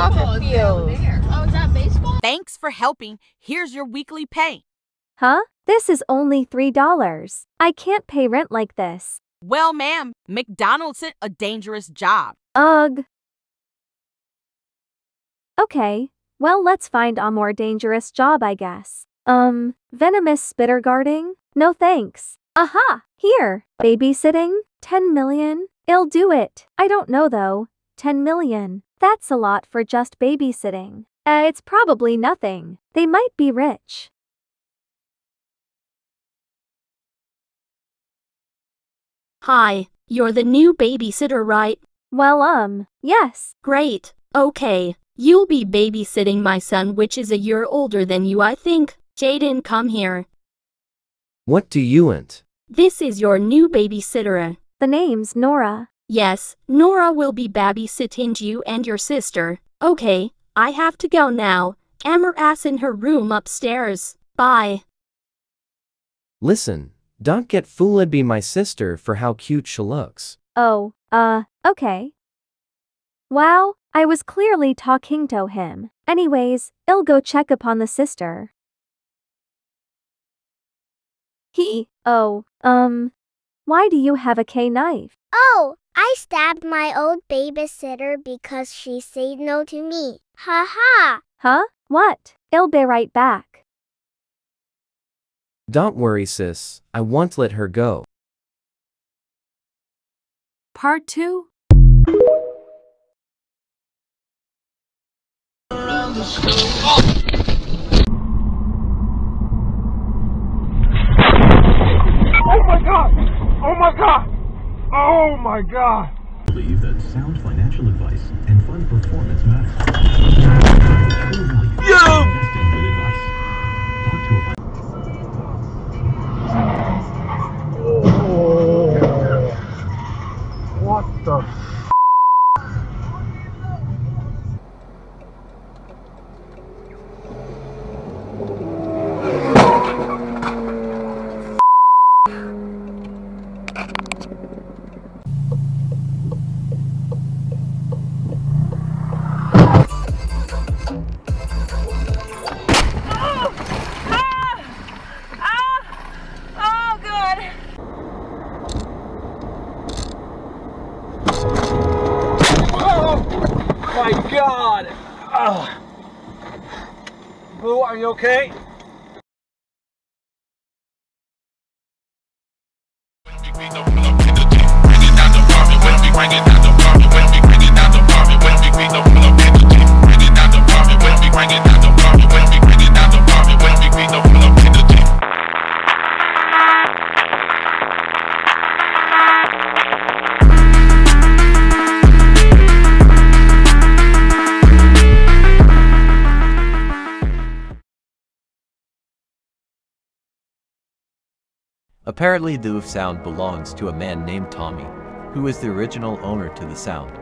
Field. Oh, is that baseball? Thanks for helping. Here's your weekly pay. Huh? This is only $3. I can't pay rent like this. Well, ma'am, McDonald's is a dangerous job. Ugh. Okay, well, let's find a more dangerous job, I guess. Um, venomous spitter guarding? No thanks. Aha! Here, babysitting? 10 million? I'll do it. I don't know though. 10 million. That's a lot for just babysitting. Uh, it's probably nothing. They might be rich. Hi, you're the new babysitter, right? Well, um, yes. Great. Okay. You'll be babysitting my son, which is a year older than you, I think. Jaden, come here. What do you want? This is your new babysitter. The name's Nora. Yes, Nora will be babysitting you and your sister. Okay, I have to go now. Amara's in her room upstairs. Bye. Listen, don't get fooled by my sister for how cute she looks. Oh, uh, okay. Wow, I was clearly talking to him. Anyways, I'll go check upon the sister. He, oh, um, why do you have a K knife? Oh, I stabbed my old babysitter because she said no to me. Ha ha! Huh? What? I'll be right back. Don't worry, sis. I won't let her go. Part 2 Oh my god! Oh my god! Oh my god! believe that sound financial advice and fun performance matter. The true value of Yo! investing with advice. Talk to a What the Oh, god! Ugh. Boo, are you okay? Apparently, the Oof sound belongs to a man named Tommy, who is the original owner to the sound.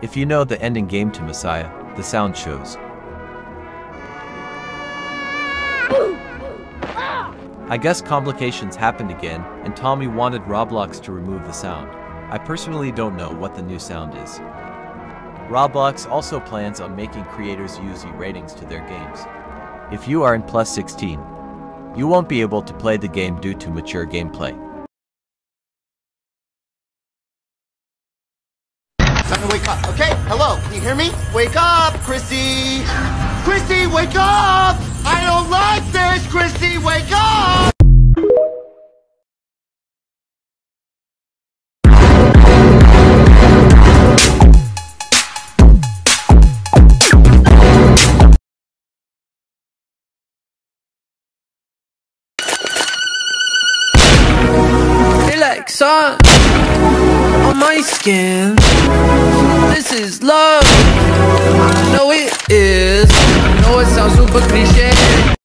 If you know the ending game to Messiah, the sound shows. I guess complications happened again, and Tommy wanted Roblox to remove the sound. I personally don't know what the new sound is. Roblox also plans on making creators use E ratings to their games. If you are in plus 16, you won't be able to play the game due to mature gameplay. Time to wake up, okay? Hello, can you hear me? Wake up, Chrissy! Chrissy, wake up! I don't like this, Chrissy, wake up! Like sun on my skin. This is love. I know it is. I know it sounds super cliche.